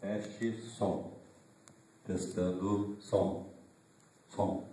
Teste som. Testando som. Som.